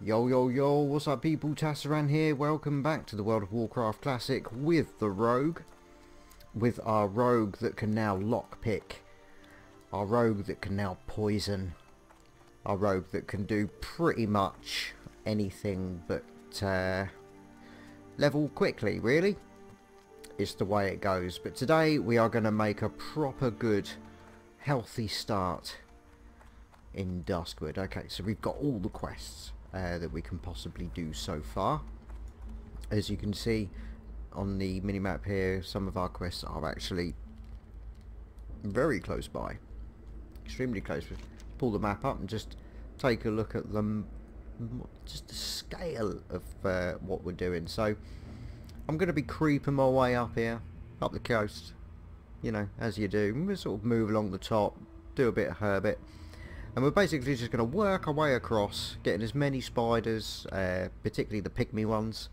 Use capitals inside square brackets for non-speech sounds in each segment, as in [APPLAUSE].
Yo yo yo, what's up people, Tasaran here, welcome back to the World of Warcraft Classic with the Rogue. With our Rogue that can now lockpick. Our Rogue that can now poison. Our Rogue that can do pretty much anything but uh, level quickly, really. It's the way it goes. But today we are going to make a proper good, healthy start in Duskwood. Okay, so we've got all the quests uh, that we can possibly do so far. As you can see on the minimap here, some of our quests are actually very close by. Extremely close. Pull the map up and just take a look at them, just the scale of uh, what we're doing. So I'm going to be creeping my way up here, up the coast, you know, as you do. We sort of move along the top, do a bit of Herbit. And we're basically just going to work our way across, getting as many spiders, uh, particularly the pygmy ones,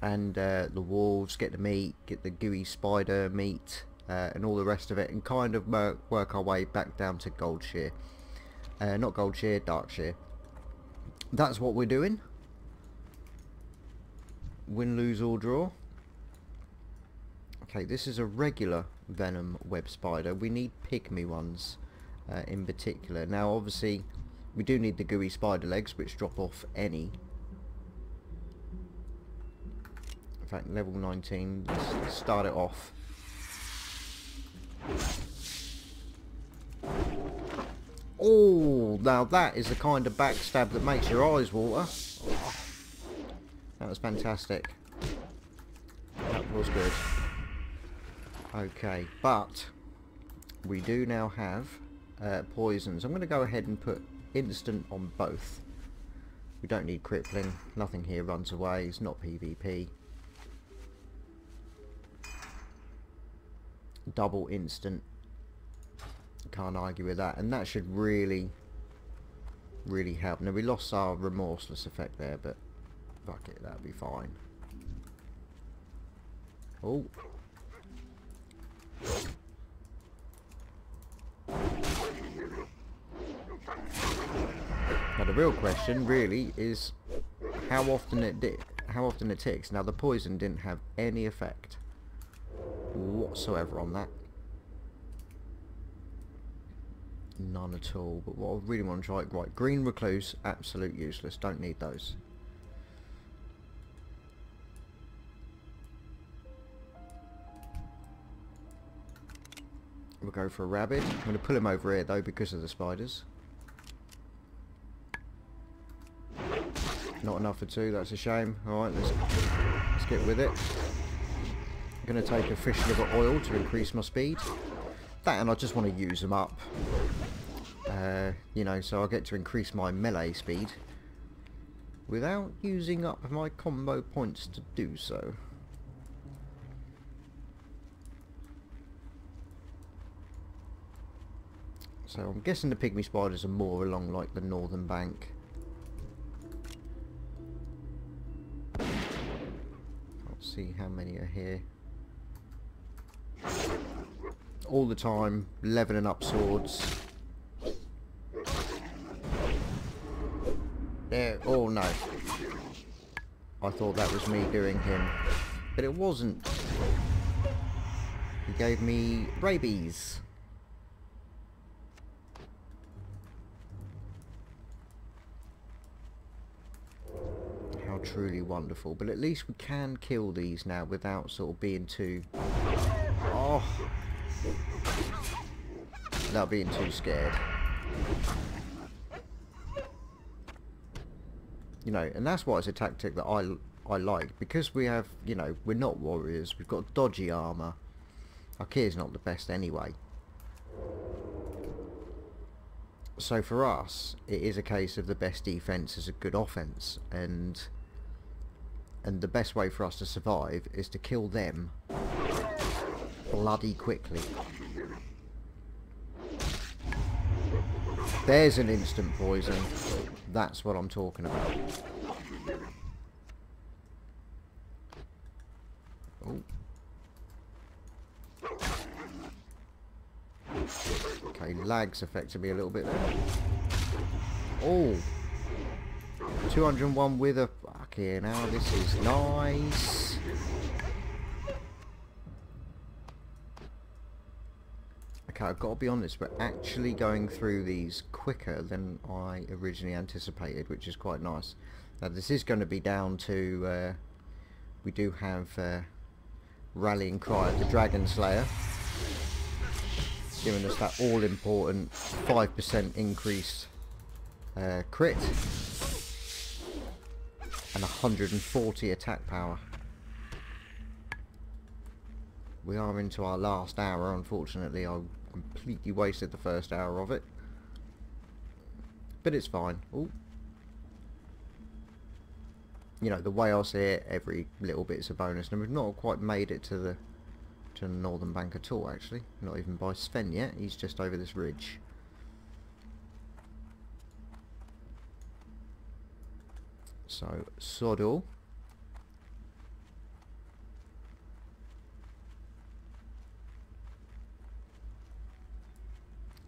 and uh, the wolves, get the meat, get the gooey spider meat, uh, and all the rest of it, and kind of work, our way back down to Goldshire. Uh, not Goldshire, Darkshire. That's what we're doing. Win, lose or draw. Okay, this is a regular venom web spider. We need pygmy ones uh, in particular. Now obviously we do need the gooey spider legs which drop off any. In fact level 19, let's, start it off. Oh, now that is the kind of backstab that makes your eyes water. That was fantastic. That was good. Okay, but we do now have uh, poisons. I'm going to go ahead and put instant on both. We don't need crippling. Nothing here runs away. It's not PvP. Double instant. Can't argue with that. And that should really, really help. Now we lost our remorseless effect there, but fuck it, that'll be fine. Oh, Now the real question really is how often it did, how often it ticks. Now the poison didn't have any effect whatsoever on that. None at all. But what I really want to try, right, green recluse, absolute useless. Don't need those. We'll go for a rabbit. I'm going to pull him over here though because of the spiders. Not enough for two, that's a shame. Alright, let's, let's get with it. I'm going to take a fish liver oil to increase my speed. That and I just want to use them up. Uh, you know, so I get to increase my melee speed without using up my combo points to do so. So I'm guessing the pygmy spiders are more along like the northern bank. See how many are here. All the time, leveling up swords. There, oh no. I thought that was me doing him. But it wasn't. He gave me rabies. Truly wonderful. But at least we can kill these now without sort of being too... Oh! Without being too scared. You know, and that's why it's a tactic that I, I like. Because we have, you know, we're not warriors. We've got dodgy armour. Our is not the best anyway. So for us, it is a case of the best defense is a good offense, and and the best way for us to survive is to kill them bloody quickly. There's an instant poison. That's what I'm talking about. Oh. Okay, lags affected me a little bit there. Oh. 201 with a... Okay, now this is nice. Okay, I've got to be honest, we're actually going through these quicker than I originally anticipated, which is quite nice. Now this is going to be down to... Uh, we do have uh, Rallying Cry of the Dragon Slayer giving us that all-important 5% increase uh, crit and 140 attack power. We are into our last hour, unfortunately I completely wasted the first hour of it. But it's fine. Ooh. You know, the way I see it, every little bit's a bonus. And we've not quite made it to the to the northern bank at all, actually. Not even by Sven yet. He's just over this ridge. So, Sodor.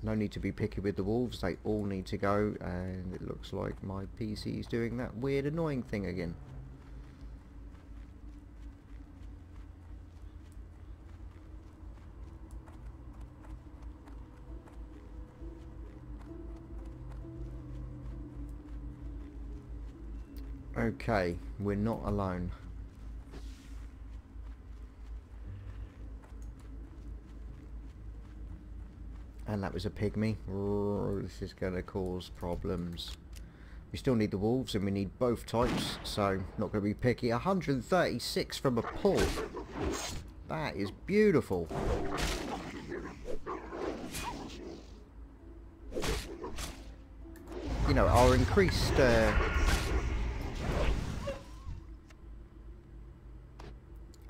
No need to be picky with the wolves, they all need to go and it looks like my PC is doing that weird annoying thing again. Okay, we're not alone. And that was a pygmy. this is going to cause problems. We still need the wolves and we need both types, so not going to be picky. 136 from a pull. That is beautiful. You know, our increased uh,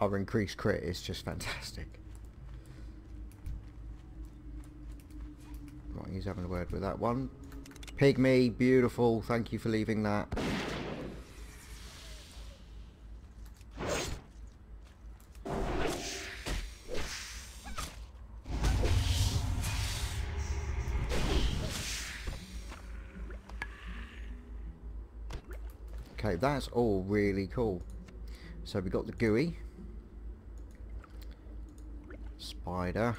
our increased crit is just fantastic. Right, he's having a word with that one. Pygmy, beautiful. Thank you for leaving that. Okay, that's all really cool. So we got the gooey, Spider.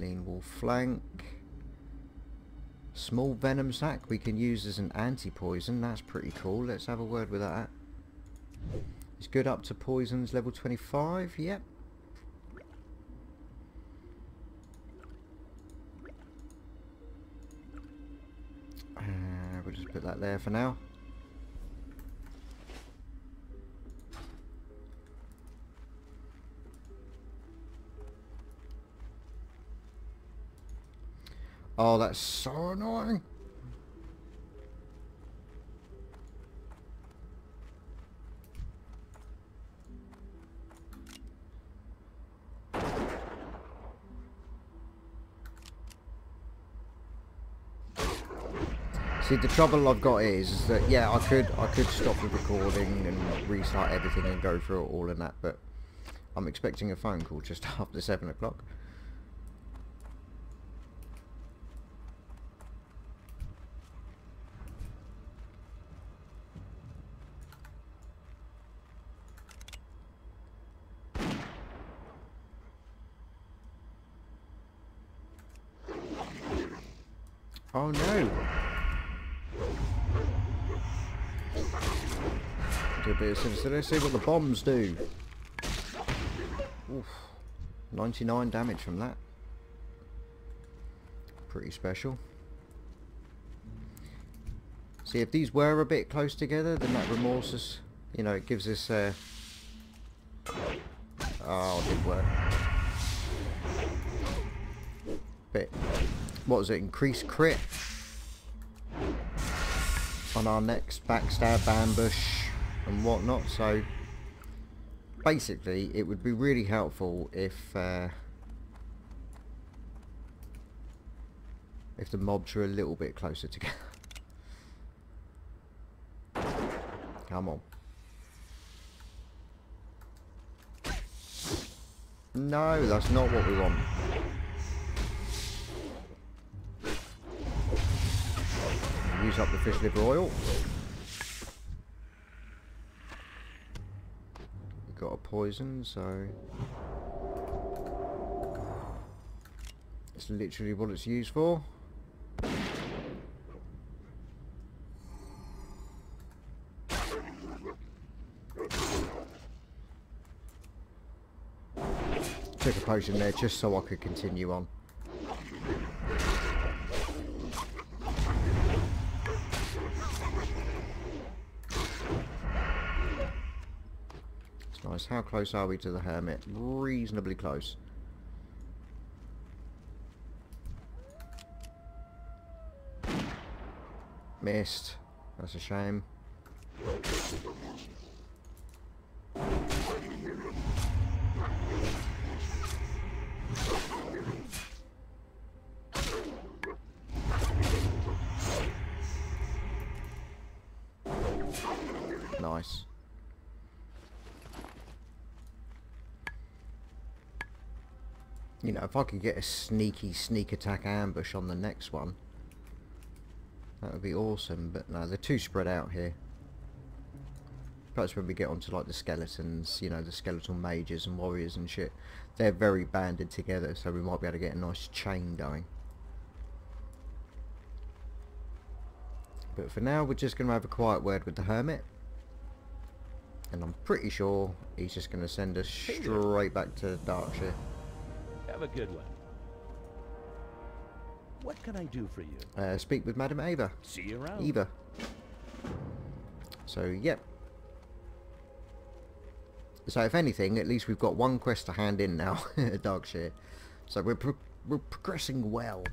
Lean wolf flank. Small venom sac we can use as an anti-poison. That's pretty cool. Let's have a word with that. It's good up to poisons level 25. Yep. Uh, we'll just put that there for now. Oh, that's so annoying. See, the trouble I've got is, is that yeah, I could I could stop the recording and restart everything and go through it all and that, but I'm expecting a phone call just [LAUGHS] after seven o'clock. Oh no! So let's see what the bombs do. Oof. 99 damage from that. Pretty special. See, if these were a bit close together, then that remorse you know, it gives us, uh... Oh, it did work. Bit what was it, increased crit on our next backstab, ambush and whatnot. So basically it would be really helpful if uh, if the mobs were a little bit closer together. [LAUGHS] Come on. No, that's not what we want. use up the fish liver oil. Got a poison, so... It's literally what it's used for. Took a potion there just so I could continue on. Nice. How close are we to the hermit? Reasonably close. Missed. That's a shame. If I could get a sneaky sneak attack ambush on the next one, that would be awesome, but no, they're too spread out here. Perhaps when we get onto like the skeletons, you know, the skeletal mages and warriors and shit, they're very banded together, so we might be able to get a nice chain going. But for now, we're just going to have a quiet word with the hermit. And I'm pretty sure he's just going to send us straight back to Darkshire. Have a good one. What can I do for you? Uh, speak with Madam Ava. See you around. Eva. So, yep. So, if anything, at least we've got one quest to hand in now [LAUGHS] Darkshire. So, we're, pro we're progressing well.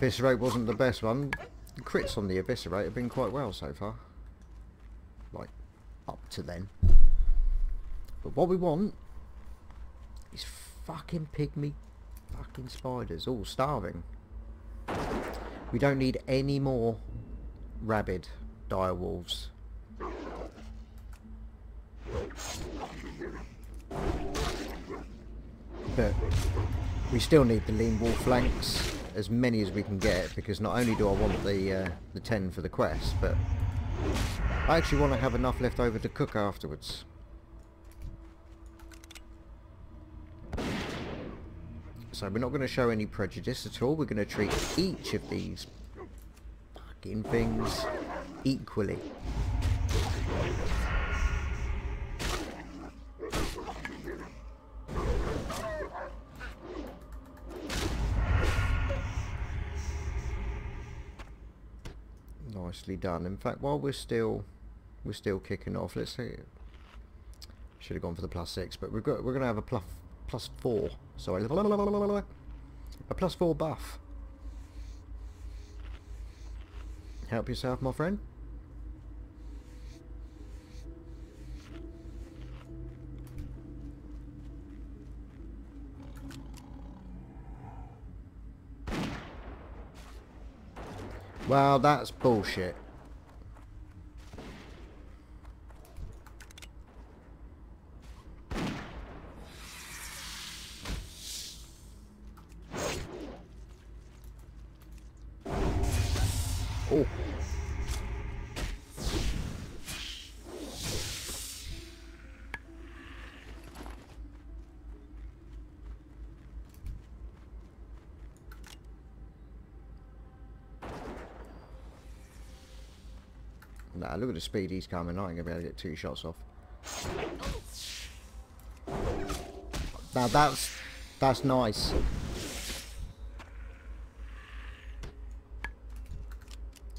Eviscerate wasn't the best one. The crits on the Eviscerate have been quite well so far. Like, up to then. But what we want is fucking pygmy fucking spiders all starving. We don't need any more rabid dire wolves. But we still need the lean wolf flanks, as many as we can get, because not only do I want the uh, the 10 for the quest, but I actually want to have enough left over to cook afterwards. So we're not going to show any prejudice at all. We're going to treat each of these fucking things equally. Nicely done. In fact, while we're still we're still kicking off, let's see. Should have gone for the plus six, but we've got we're going to have a plus plus four. Sorry, a plus four buff. Help yourself, my friend. Well, that's bullshit. The speed he's coming. I ain't gonna be able to get two shots off. Now that's that's nice.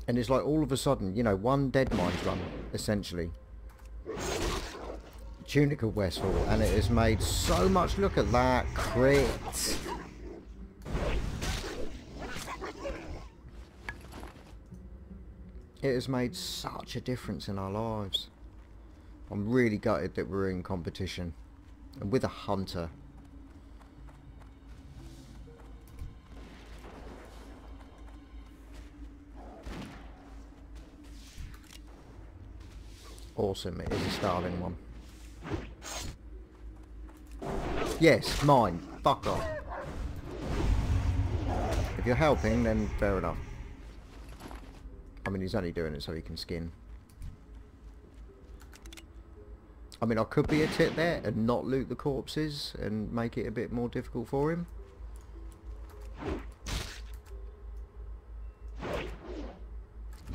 And it's like all of a sudden, you know, one Deadmines run, essentially. Tunic of Westfall, and it has made so much, look at that, crit. It has made such a difference in our lives. I'm really gutted that we're in competition. And with a hunter. Awesome, it is a starving one. Yes, mine. Fuck off. If you're helping, then fair enough. I mean, he's only doing it so he can skin. I mean, I could be a tit there and not loot the corpses and make it a bit more difficult for him.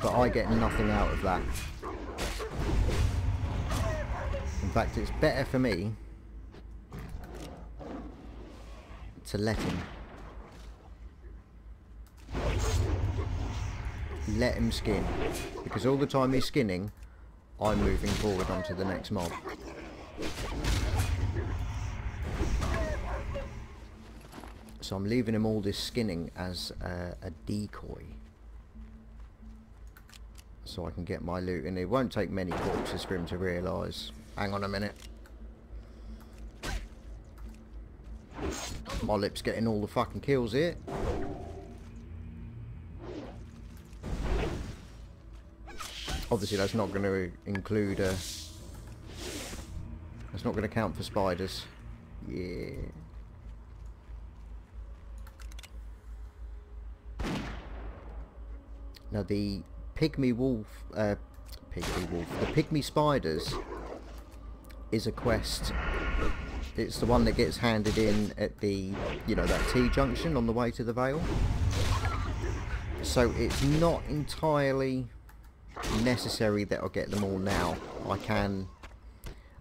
But I get nothing out of that. In fact, it's better for me to let him. Let him skin. Because all the time he's skinning, I'm moving forward onto the next mob. So I'm leaving him all this skinning as a, a decoy. So I can get my loot and it won't take many corpses for him to realise. Hang on a minute. Mollip's getting all the fucking kills here. Obviously that's not going to include a... That's not going to count for spiders. Yeah. Now the pygmy wolf, uh, pygmy wolf, the pygmy spiders is a quest. It's the one that gets handed in at the, you know, that T-junction on the way to the Vale. So it's not entirely necessary that I get them all now. I can,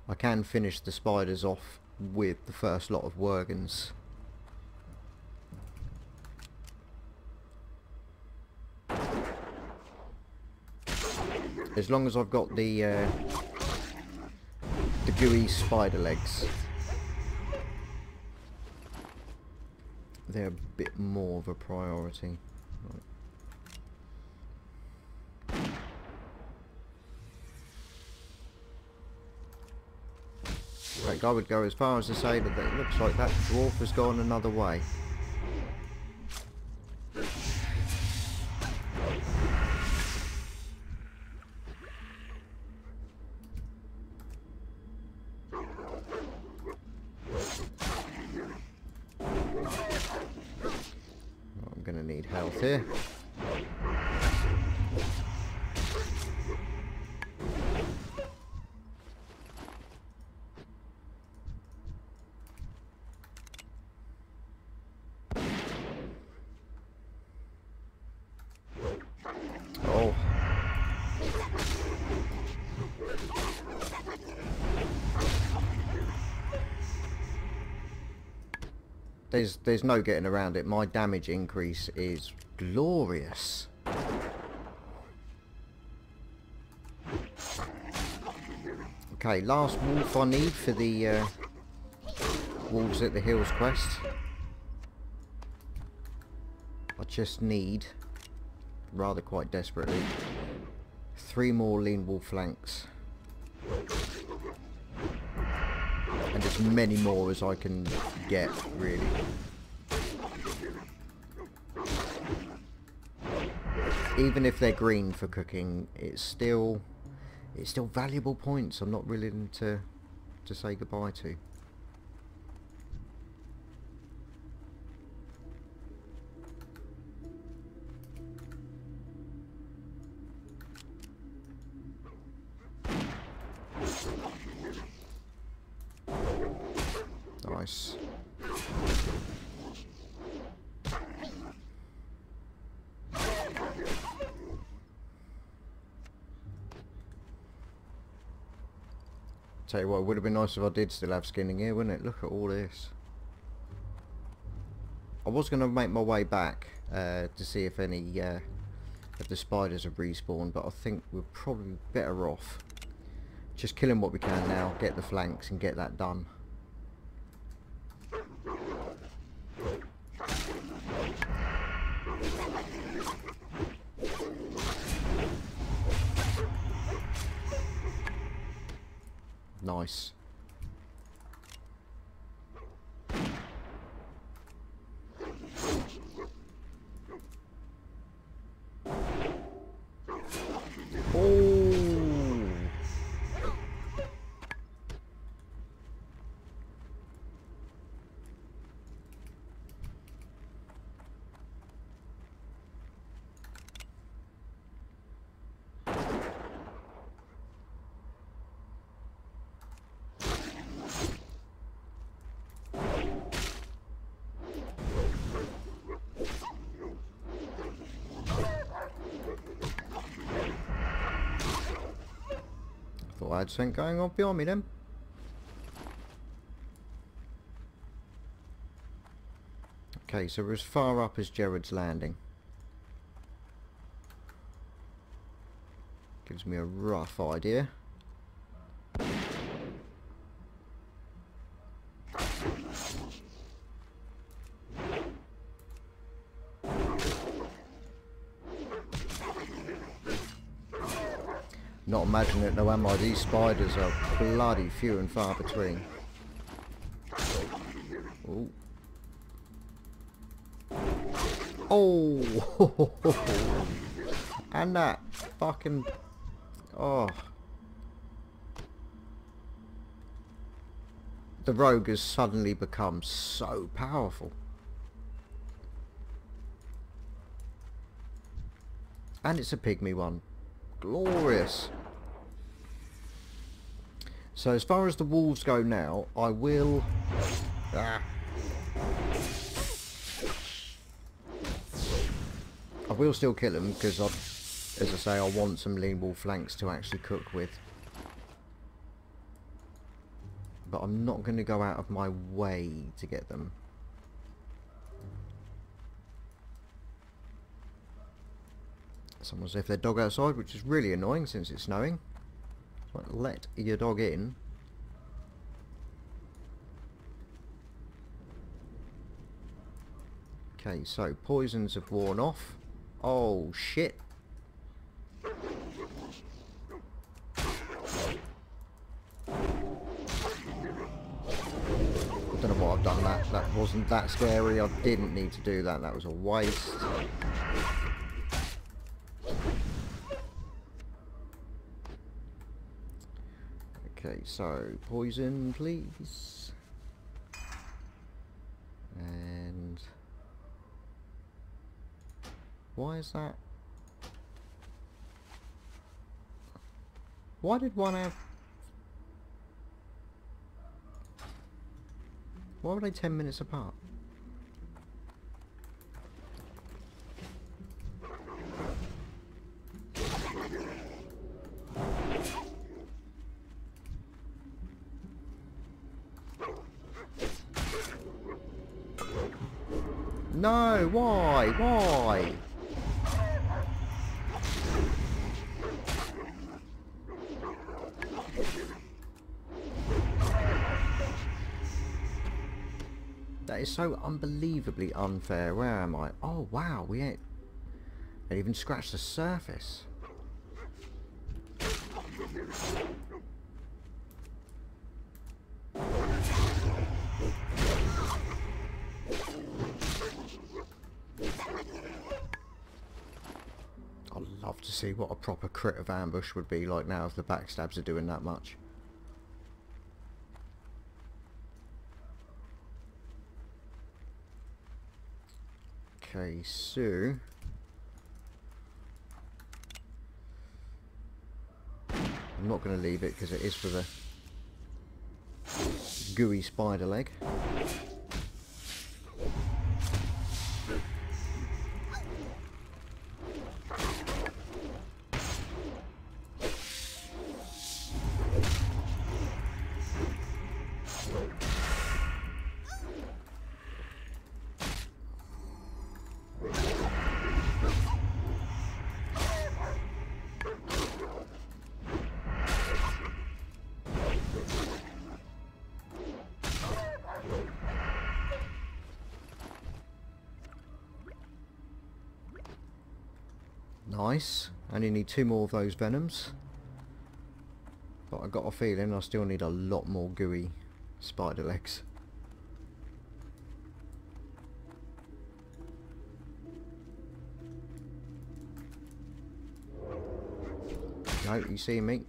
I can finish the spiders off with the first lot of Worgens. As long as I've got the uh, the gooey spider legs. They're a bit more of a priority. Right. I would go as far as to say that it looks like that dwarf has gone another way. There's there's no getting around it. My damage increase is glorious. Okay, last wolf I need for the uh, Wolves at the Hills quest. I just need, rather quite desperately, three more lean wolf flanks. As many more as I can get, really. Even if they're green for cooking, it's still it's still valuable points I'm not willing to to say goodbye to. Tell you what, it would have been nice if I did still have skinning here, wouldn't it? Look at all this. I was going to make my way back uh, to see if any uh, of the spiders have respawned, but I think we're probably better off just killing what we can now, get the flanks and get that done. Nice. Oh. Had something going on behind me then. Okay, so we're as far up as Jerod's Landing. Gives me a rough idea. Not imagining it, no am I? These spiders are bloody few and far between. Ooh. Oh! [LAUGHS] and that fucking... Oh. The rogue has suddenly become so powerful. And it's a pygmy one. Glorious. So as far as the wolves go now, I will... Ah. I will still kill them because, as I say, I want some lean wolf flanks to actually cook with. But I'm not going to go out of my way to get them. Someone's left their dog outside, which is really annoying since it's snowing. Let your dog in. Okay, so poisons have worn off. Oh, shit. I don't know why I've done that. That wasn't that scary. I didn't need to do that. That was a waste. Okay, so poison, please. And why is that? Why did one have? Why were they ten minutes apart? No, why? Why? That is so unbelievably unfair. Where am I? Oh, wow, we ain't... Even scratched the surface. Proper crit of ambush would be like now if the backstabs are doing that much. Okay, so... I'm not going to leave it because it is for the gooey spider leg. Need two more of those venoms. But I got a feeling I still need a lot more gooey spider legs. No, you see me?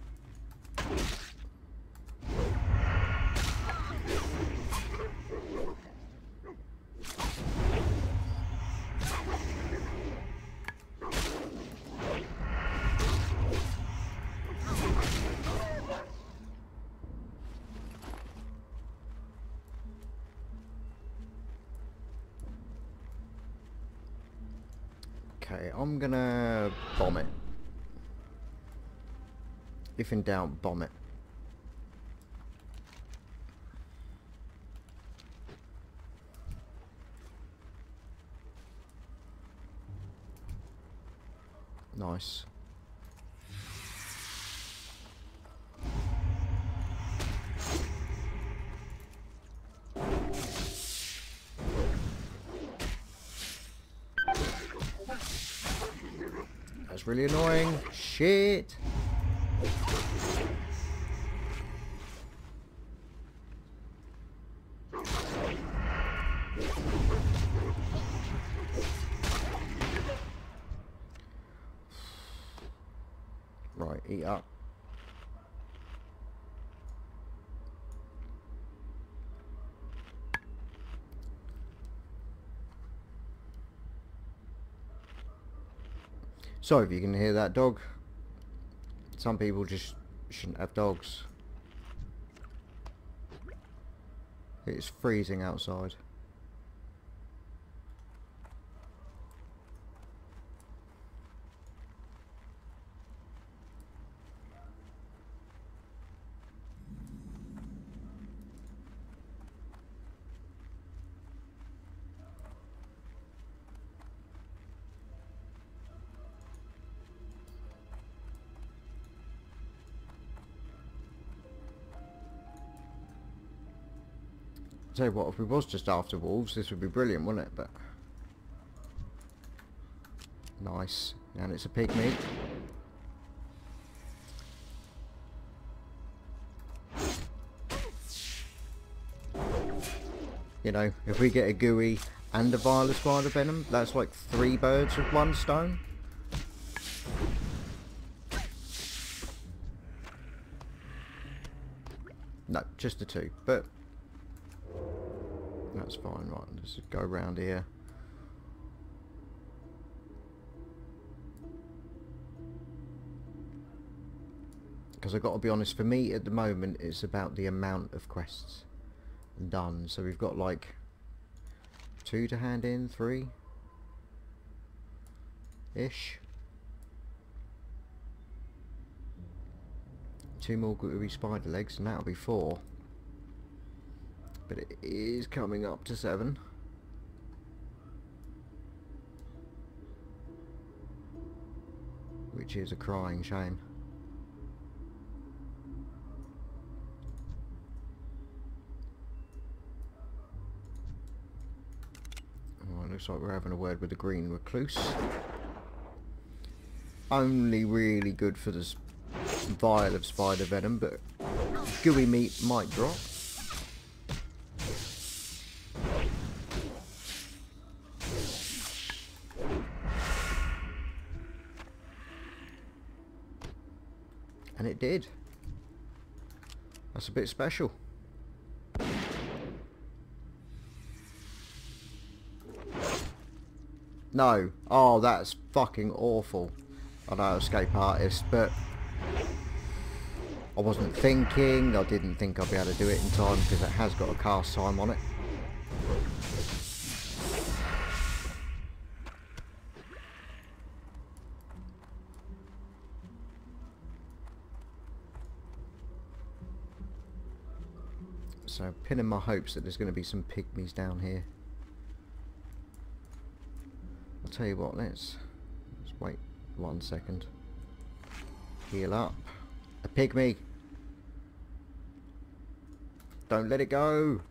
I'm gonna bomb it. If in doubt, bomb it. Really annoying. Shit. Right, eat up. Sorry if you can hear that dog. Some people just shouldn't have dogs. It's freezing outside. Tell you what, if we was just after wolves, this would be brilliant, wouldn't it? But nice, and it's a pygmy. You know, if we get a gooey and a vial of spider venom, that's like three birds with one stone. No, just the two, but that's fine, right, let's just go around here. Because I've got to be honest, for me at the moment it's about the amount of quests done. So we've got like two to hand in, three ish. Two more gooey spider legs and that'll be four. But it is coming up to seven. Which is a crying shame. Oh, looks like we're having a word with the green recluse. Only really good for the vial of spider venom, but gooey meat might drop. Did. That's a bit special. No. Oh, that's fucking awful. I know, escape artist, but I wasn't thinking. I didn't think I'd be able to do it in time because it has got a cast time on it. So pinning my hopes that there's going to be some pygmies down here. I'll tell you what, let's, let's wait one second. Heal up. A pygmy! Don't let it go!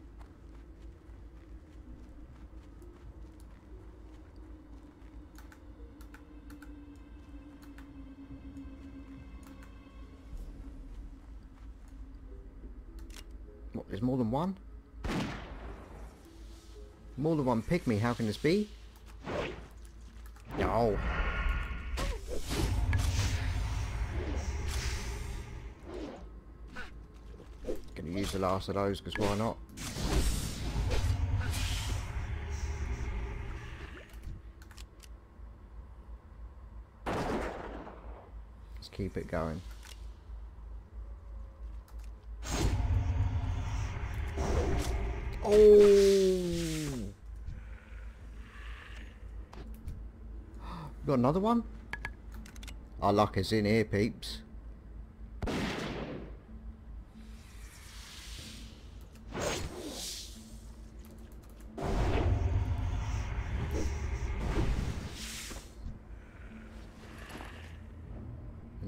More than one? More than one pygmy, how can this be? No. Gonna use the last of those, because why not? Let's keep it going. Oh! Got another one? Our luck is in here, peeps.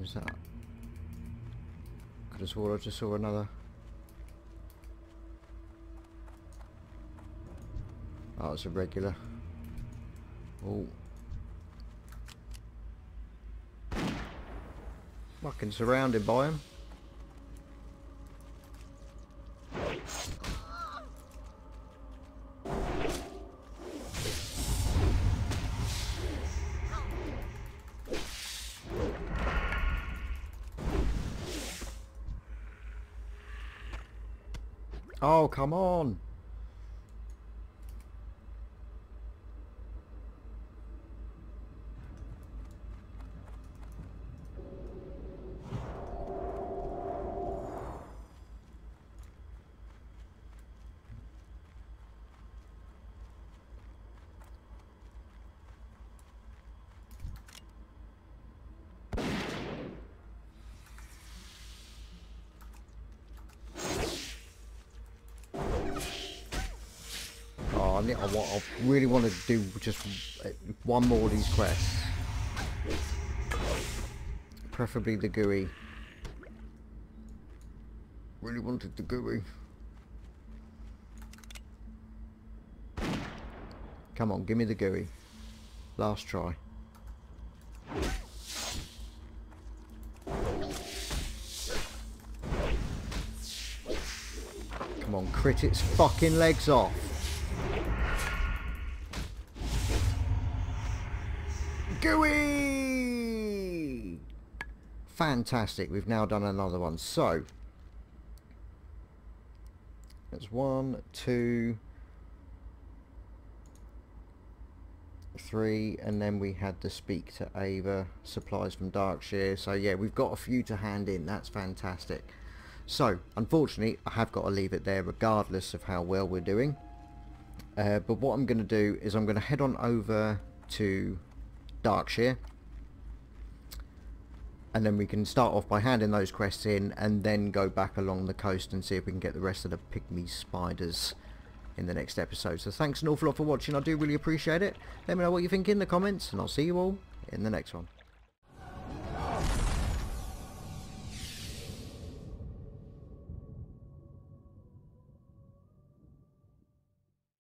Is that? Could have sworn I just saw another. It's a regular. Oh. Fucking surrounded by him. Oh, come on. Oh, I, need, I, want, I really want to do just uh, one more of these quests. Preferably the gooey. Really wanted the gooey. Come on, give me the gooey. Last try. Come on, crit its fucking legs off. Gooey! Fantastic, we've now done another one. So, that's one, two, three, and then we had to speak to Ava, supplies from Darkshire. So yeah, we've got a few to hand in, that's fantastic. So, unfortunately, I have got to leave it there regardless of how well we're doing. Uh, but what I'm going to do is I'm going to head on over to Darkshire and then we can start off by handing those quests in and then go back along the coast and see if we can get the rest of the pygmy spiders in the next episode. So thanks an awful lot for watching, I do really appreciate it. Let me know what you think in the comments and I'll see you all in the next one.